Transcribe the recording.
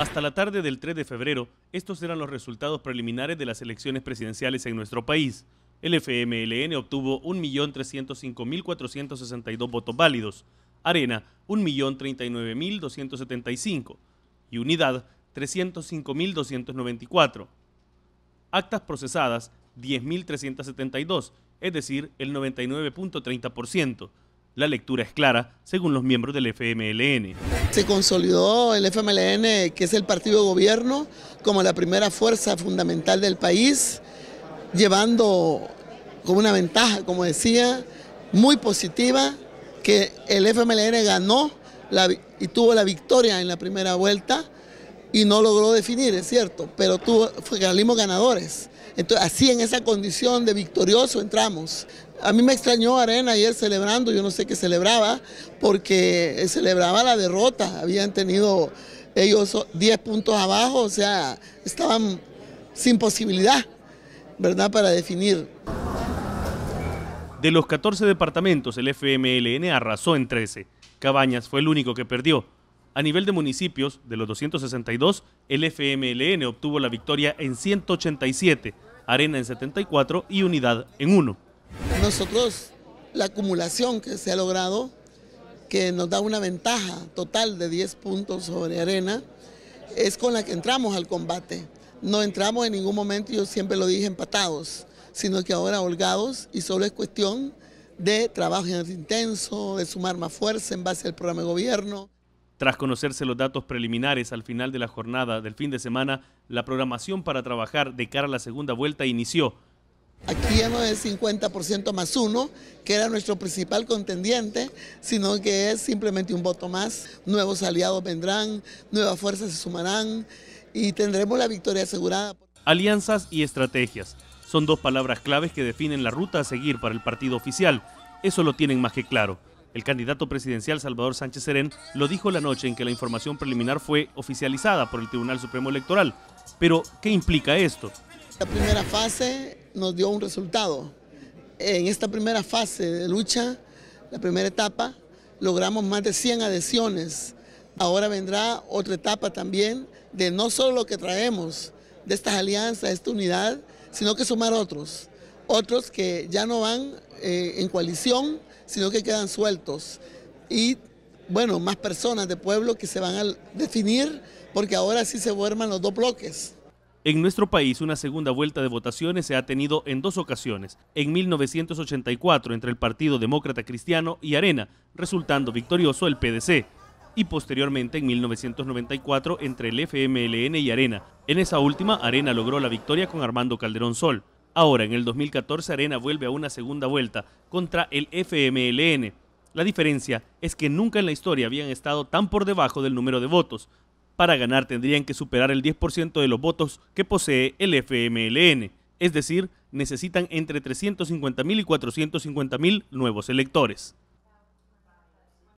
Hasta la tarde del 3 de febrero, estos eran los resultados preliminares de las elecciones presidenciales en nuestro país. El FMLN obtuvo 1.305.462 votos válidos, Arena 1.039.275 y Unidad 305.294. Actas procesadas 10.372, es decir, el 99.30%. La lectura es clara, según los miembros del FMLN. Se consolidó el FMLN, que es el partido de gobierno, como la primera fuerza fundamental del país, llevando con una ventaja, como decía, muy positiva, que el FMLN ganó y tuvo la victoria en la primera vuelta y no logró definir, es cierto, pero tuvo, ganadores. Entonces, así en esa condición de victorioso entramos. A mí me extrañó Arena ayer celebrando, yo no sé qué celebraba, porque celebraba la derrota. Habían tenido ellos 10 puntos abajo, o sea, estaban sin posibilidad, ¿verdad?, para definir. De los 14 departamentos, el FMLN arrasó en 13. Cabañas fue el único que perdió. A nivel de municipios, de los 262, el FMLN obtuvo la victoria en 187, Arena en 74 y Unidad en 1. Nosotros, la acumulación que se ha logrado, que nos da una ventaja total de 10 puntos sobre Arena, es con la que entramos al combate. No entramos en ningún momento, yo siempre lo dije, empatados, sino que ahora holgados y solo es cuestión de trabajo intenso, de sumar más fuerza en base al programa de gobierno. Tras conocerse los datos preliminares al final de la jornada del fin de semana, la programación para trabajar de cara a la segunda vuelta inició. Aquí ya no es 50% más uno, que era nuestro principal contendiente, sino que es simplemente un voto más. Nuevos aliados vendrán, nuevas fuerzas se sumarán y tendremos la victoria asegurada. Alianzas y estrategias son dos palabras claves que definen la ruta a seguir para el partido oficial. Eso lo tienen más que claro. El candidato presidencial Salvador Sánchez Serén lo dijo la noche en que la información preliminar fue oficializada por el Tribunal Supremo Electoral. Pero, ¿qué implica esto? La primera fase nos dio un resultado. En esta primera fase de lucha, la primera etapa, logramos más de 100 adhesiones. Ahora vendrá otra etapa también de no solo lo que traemos de estas alianzas, esta unidad, sino que sumar otros. Otros que ya no van eh, en coalición, sino que quedan sueltos. Y bueno, más personas de pueblo que se van a definir porque ahora sí se forman los dos bloques. En nuestro país, una segunda vuelta de votaciones se ha tenido en dos ocasiones, en 1984 entre el Partido Demócrata Cristiano y Arena, resultando victorioso el PDC, y posteriormente en 1994 entre el FMLN y Arena. En esa última, Arena logró la victoria con Armando Calderón Sol. Ahora, en el 2014, Arena vuelve a una segunda vuelta contra el FMLN. La diferencia es que nunca en la historia habían estado tan por debajo del número de votos. Para ganar tendrían que superar el 10% de los votos que posee el FMLN, es decir, necesitan entre 350.000 y 450.000 nuevos electores.